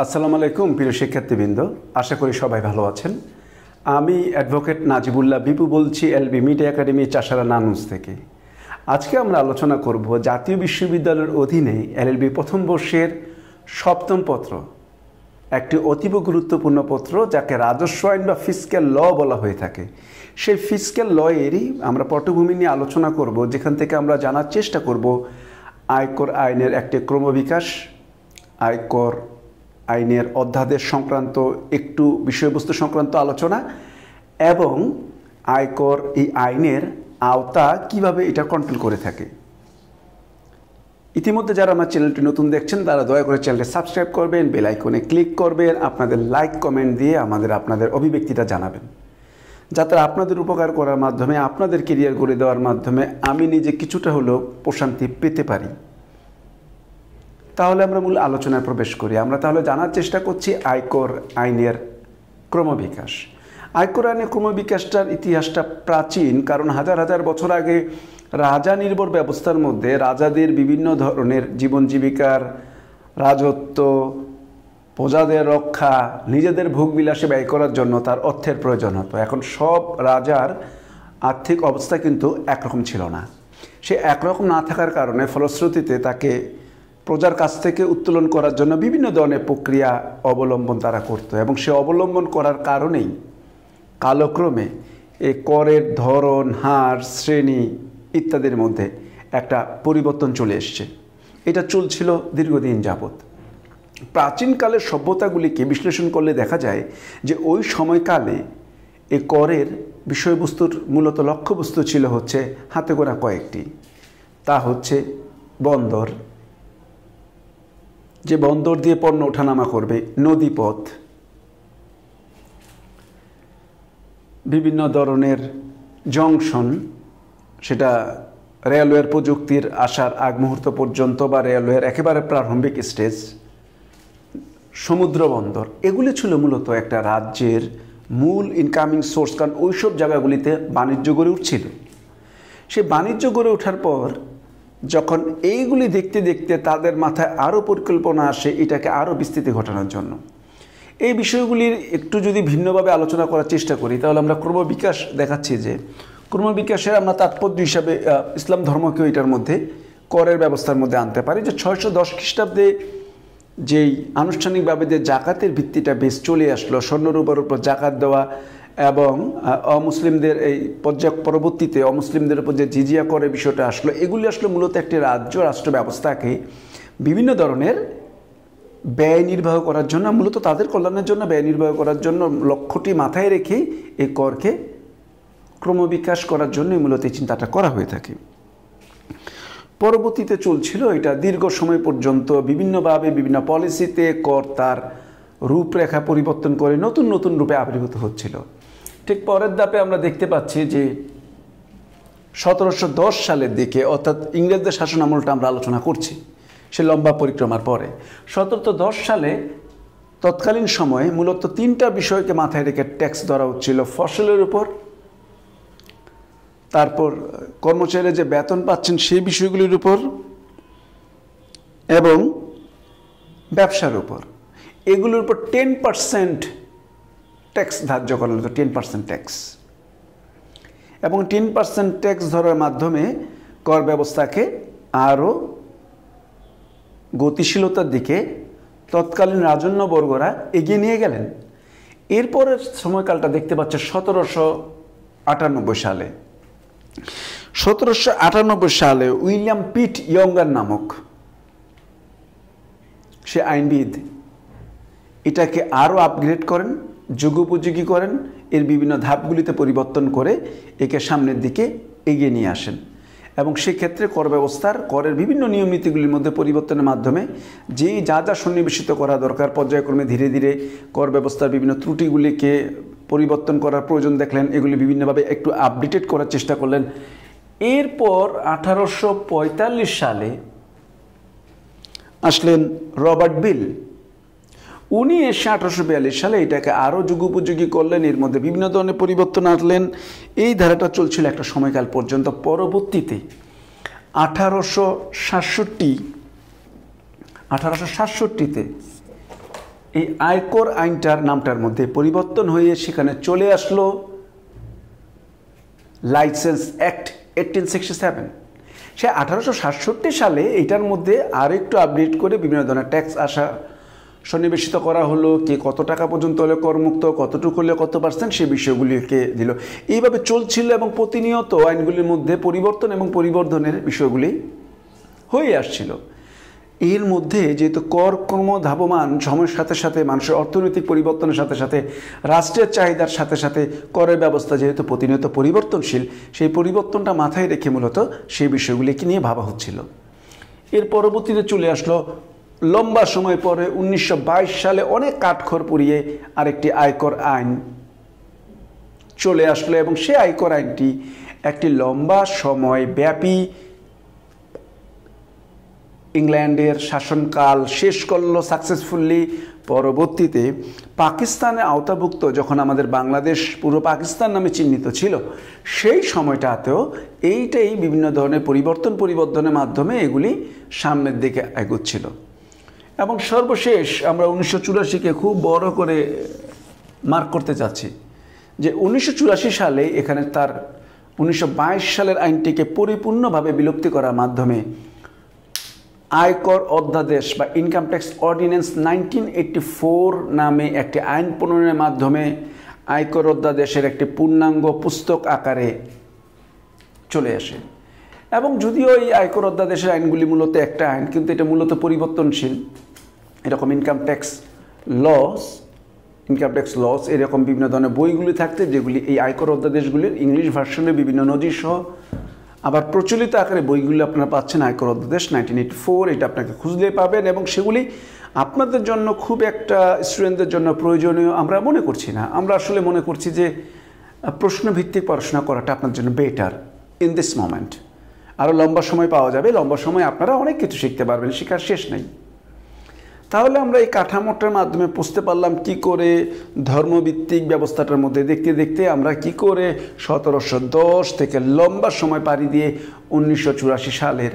আসসালামু আলাইকুম, প্রিয় শিক্ষার্থীবৃন্দ। আশা করি সবাই ভালো আছেন। আমি অ্যাডভোকেট নাজিবুল্লাহ বিপু বলছি এলবি মিডিয়া একাডেমি চাষারা নানুজ থেকে। আজকে আমরা আলোচনা করব জাতীয় বিশ্ববিদ্যালয়ের অধীনে এলএলবি প্রথম বর্ষের সপ্তম পত্র। একটি অতীব গুরুত্বপূর্ণ পত্র যাকে রাজস্ব আইন বা ফিসক্যাল ল বলা হয়ে থাকে। সেই ফিসক্যাল ল এরই আমরা পটভূমি নিয়ে আলোচনা করব, যেখান থেকে আমরা জানার চেষ্টা করব আয়কর আইনের একটি ক্রমবিকাশ, আয়কর আইনের অধ্যাদেশ সংক্রান্ত, একটু বিষয়বস্তু সংক্রান্ত আলোচনা এবং আয়কর এই আইনের আওতা কীভাবে এটা কন্ট্রোল করে থাকে। ইতিমধ্যে যারা আমার চ্যানেলটি নতুন দেখছেন, তারা দয়া করে চ্যানেলটি সাবস্ক্রাইব করবেন বেল আইকনে ক্লিক করবেন, আপনাদের লাইক কমেন্ট দিয়ে আমাদের, আপনাদের অভিব্যক্তিটা জানাবেন। যাতে আপনাদের উপকার করার মাধ্যমে, আপনাদের কেরিয়ার গড়ে দেওয়ার মাধ্যমে আমি নিজে কিছুটা হলেও প্রশান্তি পেতে পারি। তাহলে আমরা মূল আলোচনায় প্রবেশ করি। আমরা তাহলে জানার চেষ্টা করছি আয়কর আইনের ক্রমবিকাশ। আয়কর আইনের ক্রমবিকাশটার ইতিহাসটা প্রাচীন, কারণ হাজার হাজার বছর আগে রাজা নির্ভর ব্যবস্থার মধ্যে রাজাদের বিভিন্ন ধরনের জীবন জীবিকার, রাজত্ব, প্রজাদের রক্ষা, নিজেদের ভোগবিলাসে ব্যয় করার জন্য তার অর্থের প্রয়োজন হতো। এখন সব রাজার আর্থিক অবস্থা কিন্তু একরকম ছিল না। সে একরকম না থাকার কারণে ফলশ্রুতিতে তাকে প্রজার কাছ থেকে উত্তোলন করার জন্য বিভিন্ন ধরনের প্রক্রিয়া অবলম্বন তারা করত এবং সে অবলম্বন করার কারণেই কালক্রমে এই করের ধরন, হার, শ্রেণি ইত্যাদির মধ্যে একটা পরিবর্তন চলে এসছে। এটা চলছিল দীর্ঘদিন যাবৎ। প্রাচীনকালের সভ্যতাগুলিকে বিশ্লেষণ করলে দেখা যায় যে ওই সময়কালে এ করের বিষয়বস্তুর মূলত লক্ষ্যবস্তু ছিল হচ্ছে হাতে গোনা কয়েকটি। তা হচ্ছে বন্দর যে বন্দর দিয়ে পণ্য ওঠানামা করবে, নদীপথ। বিভিন্ন ধরনের জংশন, সেটা রেলওয়ের প্রযুক্তির আসার আগ মুহূর্ত পর্যন্ত বা রেলওয়ের একেবারে প্রারম্ভিক স্টেজ, সমুদ্র বন্দর, এগুলি ছিল মূলত একটা রাজ্যের মূল ইনকামিং সোর্স কারণ ওইসব জায়গাগুলিতে বাণিজ্য গড়ে উঠছিল। সে বাণিজ্য গড়ে ওঠার পর যখন এইগুলি দেখতে দেখতে তাদের মাথায় আরও পরিকল্পনা আসে, এটাকে আরও বিস্তৃতি ঘটানোর জন্য। এই বিষয়গুলির একটু যদি ভিন্নভাবে আলোচনা করার চেষ্টা করি, তাহলে আমরা ক্রমবিকাশ দেখাচ্ছি যে ক্রমবিকাশের আমরা তাৎপর্য হিসাবে ইসলাম ধর্মকেও এটার মধ্যে করের ব্যবস্থার মধ্যে আনতে পারি যে, ছয়শো দশ খ্রিস্টাব্দে যেই আনুষ্ঠানিকভাবে যে জাকাতের ভিত্তিটা বেশ চলে আসলো, স্বর্ণরূপার উপর জাকাত দেওয়া এবং অমুসলিমদের এই পর্যায় পরবর্তীতে অমুসলিমদের উপর যে জিজিয়া করে বিষয়টা আসলো, এগুলি আসলে মূলত একটি রাজ্য রাষ্ট্র ব্যবস্থাকে বিভিন্ন ধরনের ব্যয় নির্বাহ করার জন্য মূলত তাদের কল্যাণের জন্য ব্যয় নির্বাহ করার জন্য লক্ষ্যটি মাথায় রেখে এই করকে ক্রমবিকাশ করার জন্যই মূলত এই চিন্তাটা করা হয়ে থাকে। পরবর্তীতে চলছিল এটা দীর্ঘ সময় পর্যন্ত বিভিন্নভাবে বিভিন্ন পলিসিতে কর তার রূপরেখা পরিবর্তন করে নতুন নতুন রূপে আবির্ভূত হচ্ছিল। ঠিক পরের ধাপে আমরা দেখতে পাচ্ছি যে সতেরোশো দশ সালের দিকে, অর্থাৎ ইংরেজদের শাসন আমলটা আমরা আলোচনা করছি, সে লম্বা পরিক্রমার পরে। সতেরোশো দশ সালে তৎকালীন সময়ে মূলত তিনটা বিষয়কে মাথায় রেখে ট্যাক্স ধরা হচ্ছিল, ফসলের উপর, তারপর কর্মচারীরা যে বেতন পাচ্ছেন সেই বিষয়গুলির উপর এবং ব্যবসার উপর। এগুলোর উপর টেন পার্সেন্ট ট্যাক্স ধার্য করা হতো টেন পার্সেন্ট ট্যাক্স এবং টেন পার্সেন্ট ট্যাক্স ধরার মাধ্যমে কর ব্যবস্থাকে আরও গতিশীলতার দিকে তৎকালীন রাজন্যবর্গরা এগিয়ে নিয়ে গেলেন। এরপরের সময়কালটা দেখতে পাচ্ছে সতেরোশো আটানব্বই সালে। সতেরোশো আটানব্বই সালে উইলিয়াম পিট ইয়ঙ্গার নামক সে আইনবিদ, এটাকে আরও আপগ্রেড করেন। যুগোপযোগী করেন, এর বিভিন্ন ধাপগুলিতে পরিবর্তন করে একে সামনের দিকে এগিয়ে নিয়ে আসেন। এবং সেক্ষেত্রে কর ব্যবস্থার, করের বিভিন্ন নিয়ম নীতিগুলির মধ্যে পরিবর্তনের মাধ্যমে যেই যা যা সন্নিবেশিত করা দরকার, পর্যায়ক্রমে ধীরে ধীরে কর ব্যবস্থার বিভিন্ন ত্রুটিগুলিকে পরিবর্তন করার প্রয়োজন দেখলেন, এগুলি বিভিন্নভাবে একটু আপডেটেড করার চেষ্টা করলেন। এরপর আঠারোশো পঁয়তাল্লিশ সালে আসলেন রবার্ট বিল। উনি এসে আঠারোশো বিয়াল্লিশ সালে এটাকে আরও যুগোপযোগী করলেন, এর মধ্যে বিভিন্ন ধরনের পরিবর্তন আনলেন। এই ধারাটা চলছিল একটা সময়কাল পর্যন্ত। পরবর্তীতে আঠারোশো সাতষট্টি, আঠারোশো সাতষট্টিতে এই আয়কর আইনটার নামটার মধ্যে পরিবর্তন হয়ে সেখানে চলে আসলো license act eighteen sixty seven. সে আঠারোশো সাতষট্টি সালে এটার মধ্যে আরেকটু আপডেট করে বিভিন্ন ধরনের ট্যাক্স আসা সন্নিবেশিত করা হলো, কে কত টাকা পর্যন্ত হলে করমুক্ত, কতটুকু হলে, কত পার্সেন্ট সে বিষয়গুলিকে দিল। এইভাবে চলছিল এবং প্রতিনিয়ত আইনগুলির মধ্যে পরিবর্তন এবং পরিবর্ধনের বিষয়গুলি হয়ে আসছিল। এর মধ্যে যেহেতু কর, ক্রম ধাবমান, সময়ের সাথে সাথে, মানুষের অর্থনৈতিক পরিবর্তনের সাথে সাথে, রাষ্ট্রের চাহিদার সাথে সাথে, করের ব্যবস্থা যেহেতু প্রতিনিয়ত পরিবর্তনশীল, সেই পরিবর্তনটা মাথায় রেখে মূলত সেই বিষয়গুলিকে নিয়ে ভাবা হচ্ছিল। এর পরবর্তীতে চলে আসলো লম্বা সময় পরে উনিশশো বাইশ সালে অনেক কাঠখড় পুড়িয়ে আরেকটি আয়কর আইন চলে আসলো এবং সেই আয়কর আইনটি একটি লম্বা সময় ব্যাপী ইংল্যান্ডের শাসনকাল শেষ করল সাকসেসফুলি পরবর্তীতে পাকিস্তানে আওতাভুক্ত যখন আমাদের বাংলাদেশ পুরো পাকিস্তান নামে চিহ্নিত ছিল, সেই সময়টাতেও এইটাই বিভিন্ন ধরনের পরিবর্তন পরিবর্তনের মাধ্যমে এগুলি সামনের দিকে এগোচ্ছিল। এবং সর্বশেষ আমরা উনিশশো চুরাশিকে খুব বড় করে মার্ক করতে চাচ্ছি যে উনিশশো চুরাশি সালে এখানে তার উনিশশো বাইশ সালের আইনটিকে পরিপূর্ণভাবে বিলুপ্তি করার মাধ্যমে আয়কর অধ্যাদেশ বা ইনকাম ট্যাক্স অর্ডিন্যান্স নাইনটিন নামে একটি আইন প্রণয়নের মাধ্যমে আয়কর অধ্যাদেশের একটি পূর্ণাঙ্গ পুস্তক আকারে চলে আসে। এবং যদিও এই আয়কর অধ্যাদেশের আইনগুলি মূলত একটা আইন, কিন্তু এটা মূলত পরিবর্তনশীল। এরকম income tax loss income tax loss এরকম বিভিন্ন ধরনের বইগুলি থাকতে, যেগুলি এই আয়কর অধ্যাদেশগুলির ইংলিশ ভার্সনে বিভিন্ন নদী সহ আবার প্রচলিত আকারে বইগুলি আপনারা পাচ্ছেন আয়কর অধ্যাদেশ নাইনটিন এইটি ফোর এটা আপনাকে খুঁজলে পাবেন এবং সেগুলি আপনাদের জন্য খুব একটা স্টুডেন্টদের জন্য প্রয়োজনীয় আমরা মনে করছি না। আমরা আসলে মনে করছি যে, প্রশ্নভিত্তিক পড়াশোনা করাটা আপনার জন্য বেটার ইন দিস মোমেন্ট আরও লম্বা সময় পাওয়া যাবে, লম্বা সময় আপনারা অনেক কিছু শিখতে পারবেন, শেখার শেষ নেই। তাহলে আমরা এই কাঠামোটার মাধ্যমে বুঝতে পারলাম কি করে ধর্মভিত্তিক ব্যবস্থাটার মধ্যে দেখতে দেখতে আমরা কি করে সতেরোশো দশ থেকে লম্বা সময় পাড়ি দিয়ে উনিশশো চুরাশি সালের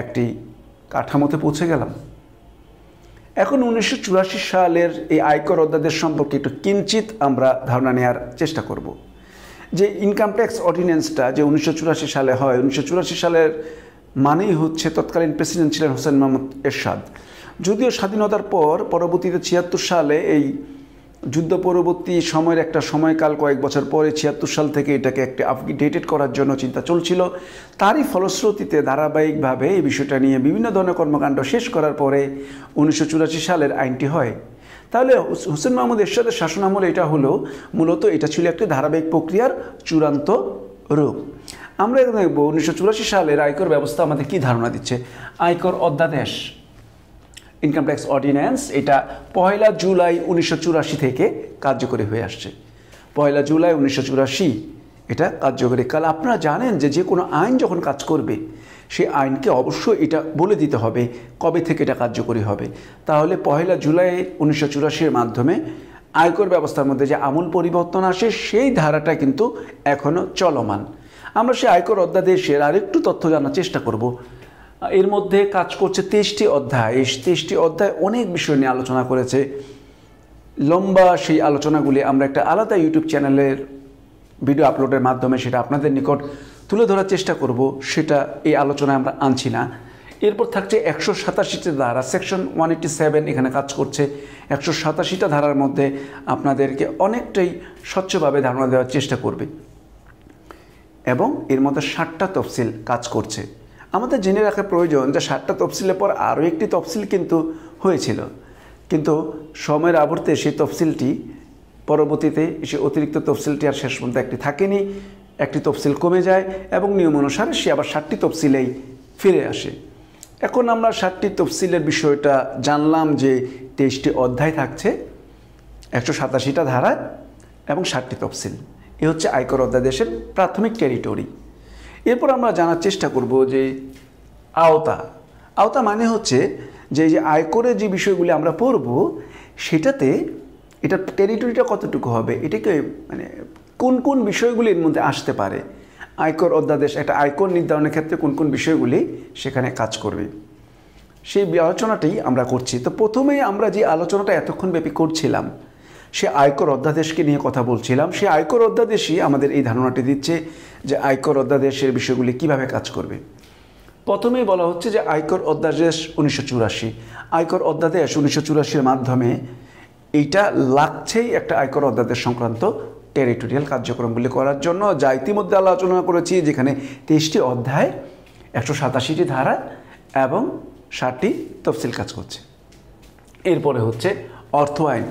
একটি কাঠামোতে পৌঁছে গেলাম। এখন উনিশশো চুরাশি সালের এই আয়কর অধ্যাদেশ সম্পর্কে একটু কিঞ্চিত আমরা ধারণা নেওয়ার চেষ্টা করব। যে ইনকাম ট্যাক্স অর্ডিন্যান্সটা যে উনিশশো চুরাশি সালে হয়, উনিশশো চুরাশি সালের মানেই হচ্ছে তৎকালীন প্রেসিডেন্ট ছিলেন হোসেন মোহাম্মদ এরশাদ। যদিও স্বাধীনতার পর, পরবর্তীতে ছিয়াত্তর সালে এই যুদ্ধ পরবর্তী সময়ের একটা সময়কাল কয়েক বছর পরে ছিয়াত্তর সাল থেকে এটাকে একটা আপডেটেড করার জন্য চিন্তা চলছিল। তারই ফলশ্রুতিতে ধারাবাহিকভাবে এই বিষয়টা নিয়ে বিভিন্ন ধরনের কর্মকাণ্ড শেষ করার পরে উনিশশো চুরাশি সালের আইনটি হয়। তাহলে হুসেন মাহমুদ এরশাদের শাসন আমলে এটা হলো মূলত এটা ছিল একটি ধারাবাহিক প্রক্রিয়ার চূড়ান্ত রূপ। আমরা দেখব উনিশশো চুরাশি সালের আয়কর ব্যবস্থা আমাদের কি ধারণা দিচ্ছে? আয়কর অধ্যাদেশ। ইনকাম ট্যাক্স অর্ডিন্যান্স এটা পয়লা জুলাই উনিশশো চুরাশি থেকে কার্যকরী হয়ে আসছে। পয়লা জুলাই উনিশশো চুরাশি, এটা কার্যকরী। কাল আপনারা জানেন যে যে কোনো আইন যখন কাজ করবে, সে আইনকে অবশ্যই এটা বলে দিতে হবে, কবে থেকে এটা কার্যকরী হবে। তাহলে পয়লা জুলাই উনিশশো চুরাশির মাধ্যমে আয়কর ব্যবস্থার মধ্যে যে আমূল পরিবর্তন আসে, সেই ধারাটা কিন্তু এখনও চলমান। আমরা সেই আয়কর অধ্যাদেশের আরেকটু তথ্য জানার চেষ্টা করব। এর মধ্যে কাজ করছে তেইশটি অধ্যায়। এই তেইশটি অধ্যায় অনেক বিষয় নিয়ে আলোচনা করেছে। লম্বা সেই আলোচনাগুলি আমরা একটা আলাদা ইউটিউব চ্যানেলের ভিডিও আপলোডের মাধ্যমে সেটা আপনাদের নিকট তুলে ধরার চেষ্টা করব। সেটা এই আলোচনায় আমরা আনছি না। এরপর থাকছে একশো সাতাশিটা ধারা। সেকশন ওয়ান এইটি সেভেন এখানে কাজ করছে। একশো সাতাশিটা ধারার মধ্যে আপনাদেরকে অনেকটাই স্বচ্ছভাবে ধারণা দেওয়ার চেষ্টা করবে। এবং এর মধ্যে ষাটটা তফসিল কাজ করছে। আমাদের জেনে রাখা প্রয়োজন যে ষাটটা তফসিলের পর আরও একটি তফসিল কিন্তু হয়েছিল। কিন্তু সময়ের আবর্তে সেই তফসিলটি পরবর্তীতে সে অতিরিক্ত তফসিলটি আর শেষ পর্যন্ত একটি থাকেনি। একটি তফসিল কমে যায় এবং নিয়ম অনুসারে সে আবার ষাটটি তফসিলেই ফিরে আসে। এখন আমরা ষাটটি তফসিলের বিষয়টা জানলাম যে তেইশটি অধ্যায় থাকছে, একশো সাতাশিটা ধারা এবং ষাটটি তফসিল। এ হচ্ছে আয়কর অধ্যাদেশের প্রাথমিক টেরিটরি এরপর আমরা জানার চেষ্টা করব যে আওতা। আওতা মানে হচ্ছে যে যে আয়করের যে বিষয়গুলি আমরা পড়ব, সেটাতে এটা টেরিটরিটা কতটুকু হবে? এটাকে মানে কোন কোন বিষয়গুলির মধ্যে আসতে পারে? আয়কর অধ্যাদেশ, একটা আয়কর নির্ধারণের ক্ষেত্রে কোন কোন বিষয়গুলি সেখানে কাজ করবে? সেই আলোচনাটাই আমরা করছি। তো প্রথমেই আমরা যে আলোচনাটা এতক্ষণ ব্যাপী করছিলাম সে আয়কর অধ্যাদেশকে নিয়ে কথা বলছিলাম। সে আয়কর অধ্যাদেশই আমাদের এই ধারণাটি দিচ্ছে যে আয়কর অধ্যাদেশের বিষয়গুলি কীভাবে কাজ করবে। প্রথমেই বলা হচ্ছে যে আয়কর অধ্যাদেশ উনিশশো চুরাশি। আয়কর অধ্যাদেশ উনিশশো চুরাশির মাধ্যমে এইটা লাগছেই একটা আয়কর অধ্যাদেশ সংক্রান্ত টেরিটোরিয়াল কার্যক্রমগুলি করার জন্য। যা ইতিমধ্যে আলোচনা করেছি যেখানে তেইশটি অধ্যায়, একশো সাতাশিটি ধারা এবং ষাটটি তফসিল কাজ করছে। এরপরে হচ্ছে অর্থ আইন।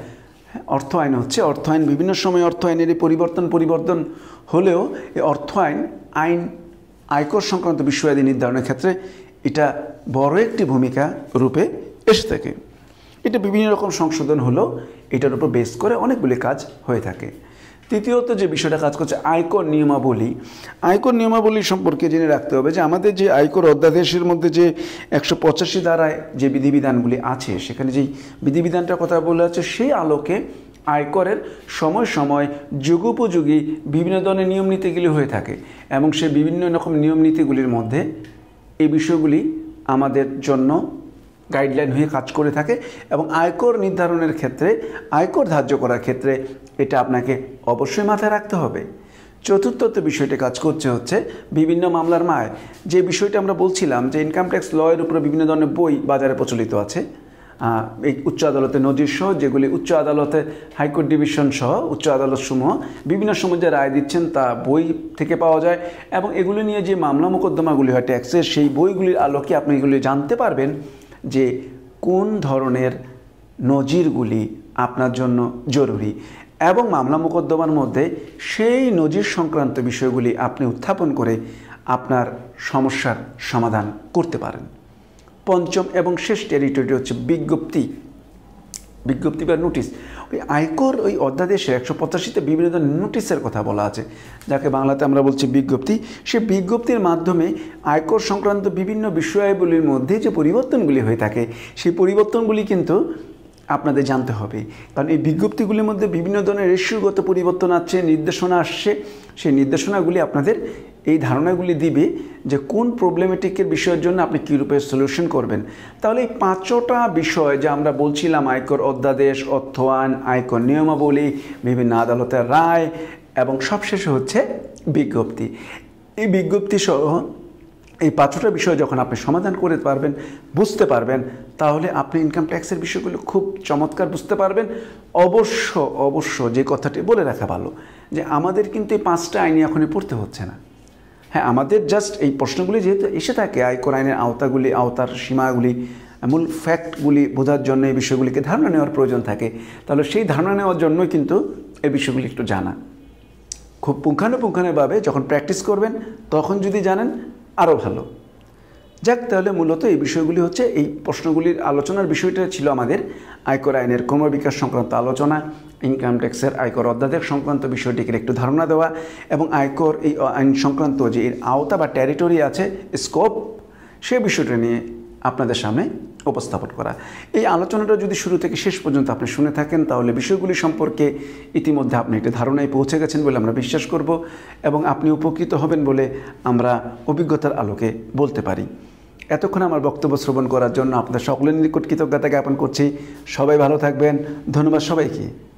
অর্থ আইন হচ্ছে অর্থ আইন বিভিন্ন সময় অর্থ আইনের পরিবর্তন পরিবর্তন হলেও এই অর্থ আইন আইন, আয়কর সংক্রান্ত বিষয়াদি নির্ধারণের ক্ষেত্রে এটা বড় একটি ভূমিকা রূপে এসে থাকে। এটা বিভিন্ন রকম সংশোধন হলেও এটার উপর বেস করে অনেকগুলি কাজ হয়ে থাকে। তৃতীয়ত যে বিষয়টা কাজ করছে, আয়কর নিয়মাবলী। আয়কর নিয়মাবলী সম্পর্কে জেনে রাখতে হবে যে আমাদের যে আয়কর অধ্যাদেশের মধ্যে যে একশো পঁচাশি ধারায় যে বিধিবিধানগুলি আছে, সেখানে যেই বিধিবিধানটার কথা বলে আছে সেই আলোকে আয়করের সময় সময় যুগোপযোগী বিভিন্ন ধরনের নিয়ম নীতিগুলি হয়ে থাকে এবং সে বিভিন্ন রকম নিয়ম নীতিগুলির মধ্যে এই বিষয়গুলি আমাদের জন্য গাইডলাইন হয়ে কাজ করে থাকে এবং আয়কর নির্ধারণের ক্ষেত্রে, আয়কর ধার্য করার ক্ষেত্রে এটা আপনাকে অবশ্যই মাথায় রাখতে হবে। চতুর্থত বিষয়টি কাজ করছে হচ্ছে বিভিন্ন মামলার মায়। যে বিষয়টা আমরা বলছিলাম যে ইনকাম ট্যাক্স লয়ের উপরে বিভিন্ন ধরনের বই বাজারে প্রচলিত আছে। এই উচ্চ আদালতের নজির সহ যেগুলি উচ্চ আদালতে হাইকোর্ট ডিভিশন সহ, উচ্চ আদালত সমূহ, বিভিন্ন সময় যে রায় দিচ্ছেন তা বই থেকে পাওয়া যায় এবং এগুলি নিয়ে যে মামলা মোকদ্দমাগুলি হয় ট্যাক্সের সেই বইগুলির আলোকে আপনি এগুলি জানতে পারবেন। যে কোন ধরনের নজিরগুলি আপনার জন্য জরুরি এবং মামলা মোকদ্দমার মধ্যে সেই নজির সংক্রান্ত বিষয়গুলি আপনি উত্থাপন করে আপনার সমস্যার সমাধান করতে পারেন। পঞ্চম এবং শেষ টেরিটরি হচ্ছে বিজ্ঞপ্তি। বিজ্ঞপ্তি বা নোটিশ আয়কর ওই অধ্যাদেশে একশো পঁচাশিতে বিভিন্ন ধরনের নোটিশের কথা বলা আছে, যাকে বাংলাতে আমরা বলছি বিজ্ঞপ্তি। সে বিজ্ঞপ্তির মাধ্যমে আয়কর সংক্রান্ত বিভিন্ন বিষয়গুলির মধ্যে যে পরিবর্তনগুলি হয়ে থাকে, সেই পরিবর্তনগুলি কিন্তু আপনাদের জানতে হবে। কারণ এই বিজ্ঞপ্তিগুলির মধ্যে বিভিন্ন ধরনের রেশিওগত পরিবর্তন আছে, নির্দেশনা আসছে। সেই নির্দেশনাগুলি আপনাদের এই ধারণাগুলি দিবে যে কোন প্রবলেমেটিকের বিষয়ের জন্য আপনি কী রূপে সলিউশন করবেন। তাহলে এই পাঁচটা বিষয় যে আমরা বলছিলাম, আয়কর অধ্যাদেশ অর্থ আয়কর নিয়মাবলী, বিভিন্ন আদালতের রায় এবং সবশেষে হচ্ছে বিজ্ঞপ্তি। এই বিজ্ঞপ্তি সহ এই পাঁচটা বিষয় যখন আপনি সমাধান করে পারবেন, বুঝতে পারবেন, তাহলে আপনি ইনকাম ট্যাক্সের বিষয়গুলো খুব চমৎকার বুঝতে পারবেন। অবশ্য অবশ্য যে কথাটি বলে রাখা ভালো, যে আমাদের কিন্তু এই পাঁচটা আইনি এখনই পড়তে হচ্ছে না। হ্যাঁ আমাদের জাস্ট এই প্রশ্নগুলি যেহেতু এসে থাকে আয়কর আইনের আওতাগুলি, আওতার সীমাগুলি, মূল ফ্যাক্টগুলি বোঝার জন্য এই বিষয়গুলিকে ধারণা নেওয়ার প্রয়োজন থাকে, তাহলে সেই ধারণা নেওয়ার জন্যই কিন্তু এই বিষয়গুলি একটু জানা। খুব পুঙ্খানুপুঙ্খানুভাবে যখন প্র্যাকটিস করবেন, তখন যদি জানেন আরও ভালো। যাক, তাহলে মূলত এই বিষয়গুলি হচ্ছে, এই প্রশ্নগুলির আলোচনার বিষয়টা ছিল আমাদের আয়কর আইনের ক্রমবিকাশ সংক্রান্ত আলোচনা ইনকাম ট্যাক্সের আয়কর অধ্যাদেশ সংক্রান্ত বিষয়টিকে একটু ধারণা দেওয়া এবং আয়কর এই আইন সংক্রান্ত যে এর আওতা বা টেরিটরি আছে স্কোপ সে বিষয়টা নিয়ে আপনাদের সামনে উপস্থাপন করা। এই আলোচনাটা যদি শুরু থেকে শেষ পর্যন্ত আপনি শুনে থাকেন, তাহলে বিষয়গুলি সম্পর্কে ইতিমধ্যে আপনি একটি ধারণায় পৌঁছে গেছেন বলে আমরা বিশ্বাস করব এবং আপনি উপকৃত হবেন বলে আমরা অভিজ্ঞতার আলোকে বলতে পারি। এতক্ষণ আমার বক্তব্য শ্রবণ করার জন্য আপনাদের সকলের নিকট কৃতজ্ঞতা জ্ঞাপন করছি। সবাই ভালো থাকবেন। ধন্যবাদ সবাইকে।